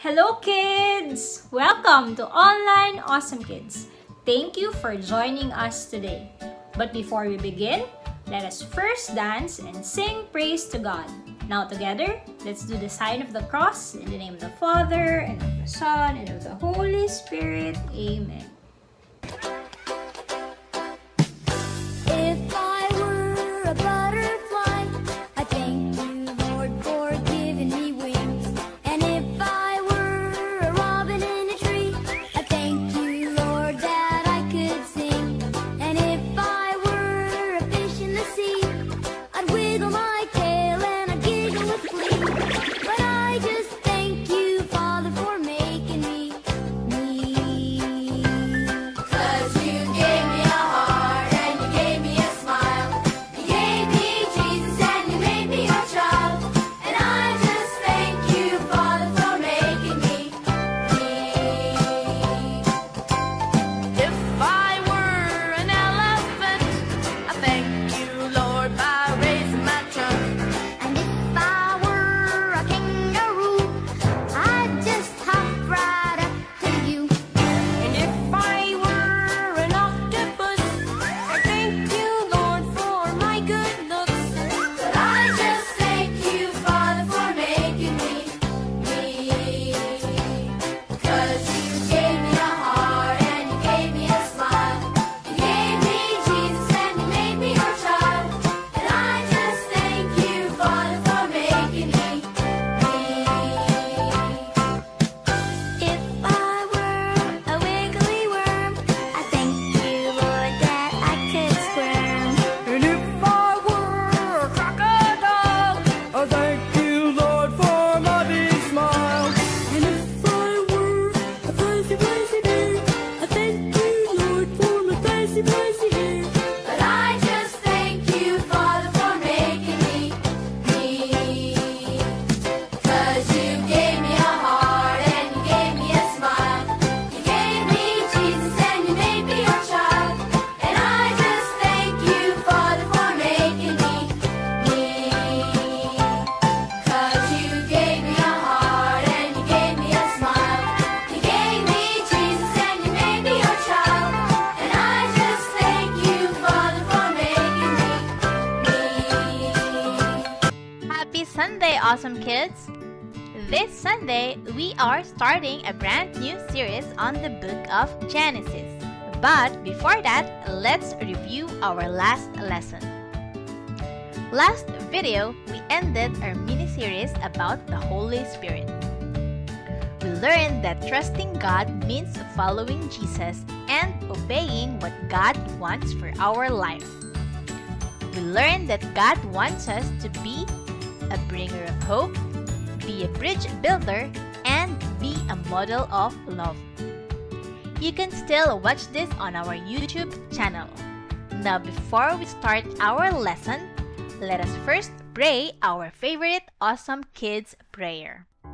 Hello kids! Welcome to Online Awesome Kids. Thank you for joining us today. But before we begin, let us first dance and sing praise to God. Now together, let's do the sign of the cross in the name of the Father, and of the Son, and of the Holy Spirit. Amen. Awesome kids! This Sunday, we are starting a brand new series on the book of Genesis. But before that, let's review our last lesson. Last video, we ended our mini series about the Holy Spirit. We learned that trusting God means following Jesus and obeying what God wants for our life. We learned that God wants us to be a bringer of hope, be a bridge builder, and be a model of love. You can still watch this on our YouTube channel. Now, before we start our lesson, let us first pray our favorite Awesome Kids prayer. the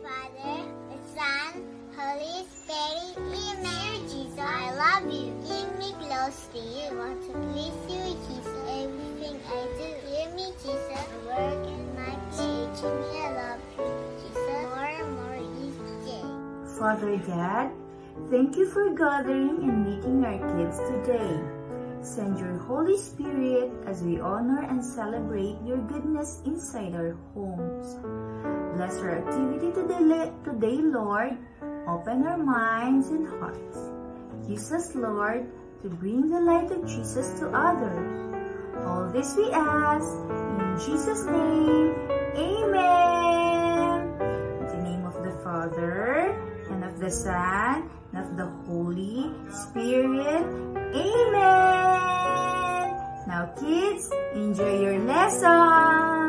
Father, the Son, Holy Spirit, Amen. Jesus, I love you. Keep me close to you. Want to please you, Father Dad, thank you for gathering and meeting our kids today. Send your Holy Spirit as we honor and celebrate your goodness inside our homes. Bless our activity today, today, Lord. Open our minds and hearts. Use us, Lord, to bring the light of Jesus to others. All this we ask in Jesus' name. Amen. In the name of the Father, and of the Son, and of the Holy Spirit. Amen. Now, kids, enjoy your lesson.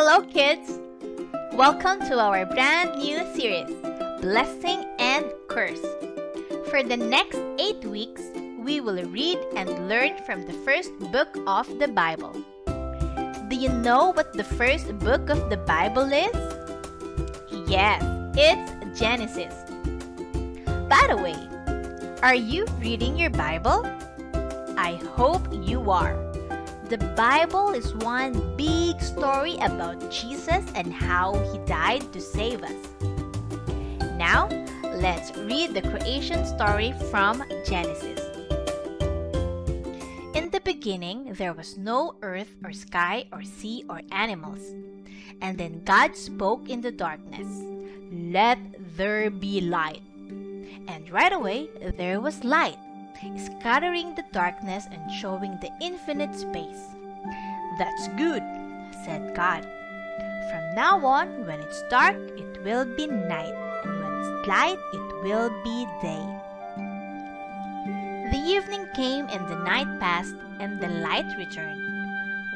Hello, kids! Welcome to our brand new series, Blessing and Curse. For the next eight weeks, we will read and learn from the first book of the Bible. Do you know what the first book of the Bible is? Yes, it's Genesis. By the way, are you reading your Bible? I hope you are. The Bible is one big story about Jesus and how he died to save us. Now, let's read the creation story from Genesis. In the beginning, there was no earth or sky or sea or animals. And then God spoke in the darkness, Let there be light. And right away, there was light, scattering the darkness and showing the infinite space. That's good, said God. From now on, when it's dark, it will be night, and when it's light, it will be day. The evening came and the night passed, and the light returned.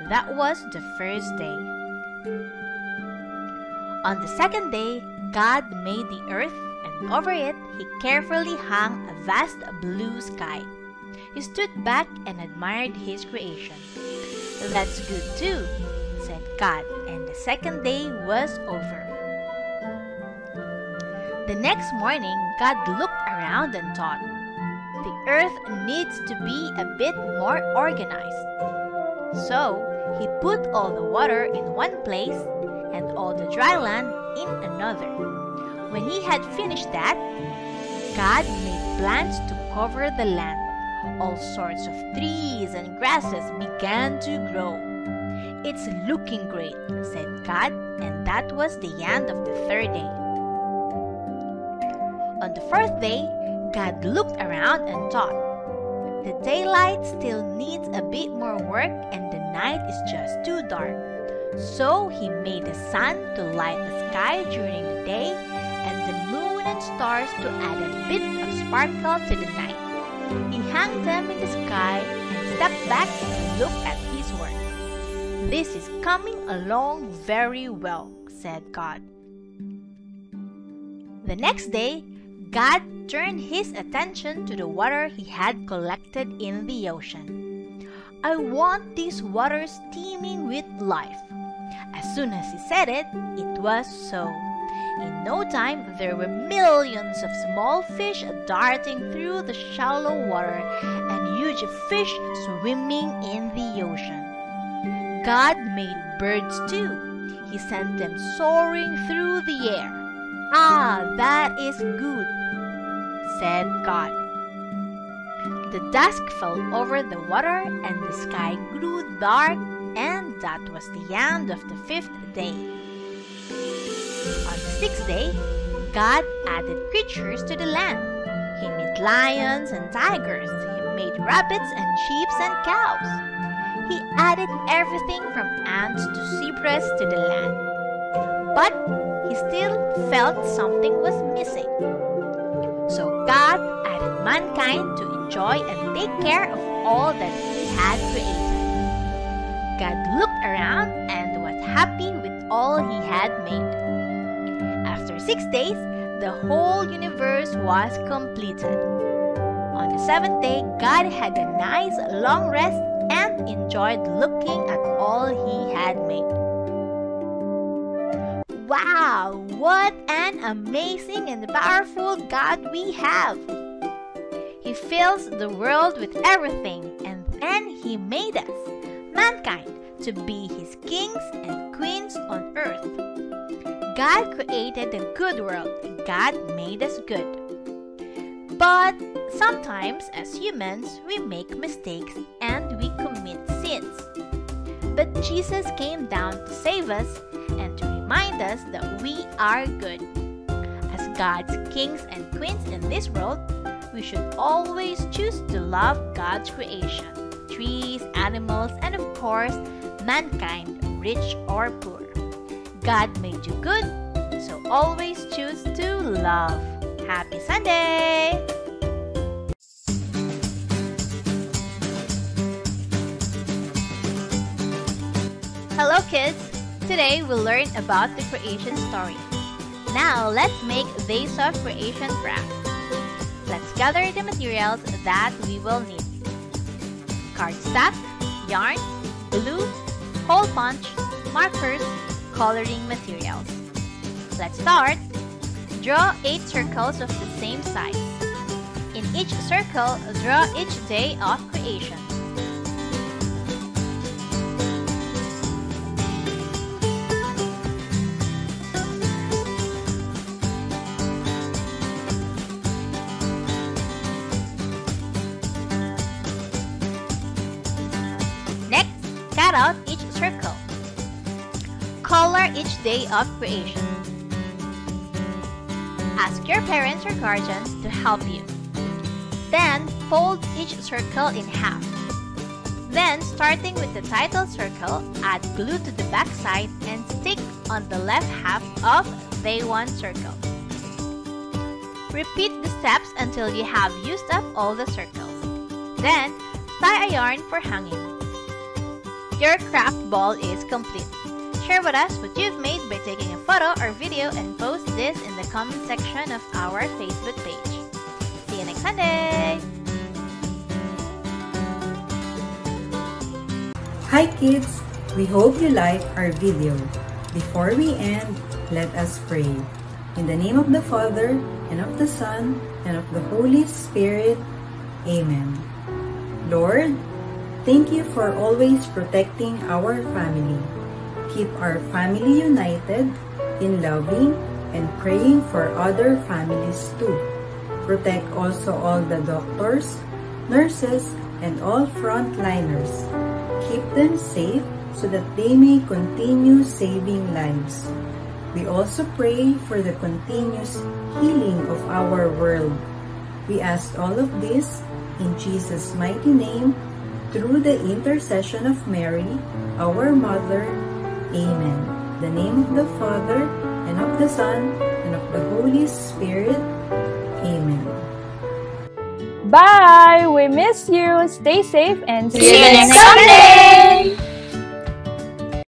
That was the first day. On the second day, God made the earth, and over it he carefully hung a vast blue sky. He stood back and admired his creation. That's good too, said God, and the second day was over. The next morning, God looked around and thought, the earth needs to be a bit more organized. So, he put all the water in one place and all the dry land in another. When he had finished that, God made plants to cover the land. All sorts of trees and grasses began to grow. It's looking great, said God, and that was the end of the third day. On the fourth day, God looked around and thought, the daylight still needs a bit more work and the night is just too dark. So he made the sun to light the sky during the day and the moon and stars to add a bit of sparkle to the night. He hung them in the sky and stepped back to look at his work. This is coming along very well, said God. The next day, God turned his attention to the water he had collected in the ocean. I want these waters teeming with life. As soon as he said it, it was so. In no time, there were millions of small fish darting through the shallow water and huge fish swimming in the ocean. God made birds too. He sent them soaring through the air. Ah, that is good, said God. The dusk fell over the water and the sky grew dark, and that was the end of the fifth day. On the sixth day, God added creatures to the land. He made lions and tigers. He made rabbits and sheep and cows. He added everything from ants to zebras to the land. But he still felt something was missing. So God added mankind to enjoy and take care of all that he had created. God looked around and was happy with all he had made. After six days, the whole universe was completed. On the seventh day, God had a nice long rest and enjoyed looking at all he had made. Wow, what an amazing and powerful God we have! He fills the world with everything, and then He made us, mankind, to be His kings and queens on earth. God created a good world, God made us good. But sometimes, as humans, we make mistakes and we commit sins. But Jesus came down to save us and to remind us that we are good. As God's kings and queens in this world, we should always choose to love God's creation trees, animals, and of course, mankind, rich or poor. God made you good, so always choose to love. Happy Sunday! Hello kids! Today we'll learn about the creation story. Now let's make Days of Creation craft. Let's gather the materials that we will need. Cardstock, yarn, glue, hole punch, markers, coloring materials. Let's start. Draw 8 circles of the same size. in each circle, draw each day of creation. Next, cut out each circle. Color each day of creation. Ask your parents or guardians to help you. Then, fold each circle in half. Then, starting with the title circle, add glue to the back side and stick on the left half of day 1 circle. Repeat the steps until you have used up all the circles. Then, tie a yarn for hanging. Your craft ball is complete. Share with us what you've made by taking a photo or video and post this in the comment section of our Facebook page. See you next Sunday! Hi kids! We hope you like our video. Before we end, let us pray. In the name of the Father, and of the Son, and of the Holy Spirit. Amen. Lord, thank you for always protecting our family. Keep our family united in loving and praying for other families too. Protect also all the doctors, nurses, and all frontliners. Keep them safe so that they may continue saving lives. We also pray for the continuous healing of our world. We ask all of this in Jesus' mighty name through the intercession of Mary, our Mother. Amen. The name of the Father, and of the Son, and of the Holy Spirit. Amen. Bye! We miss you. Stay safe and See you next Sunday!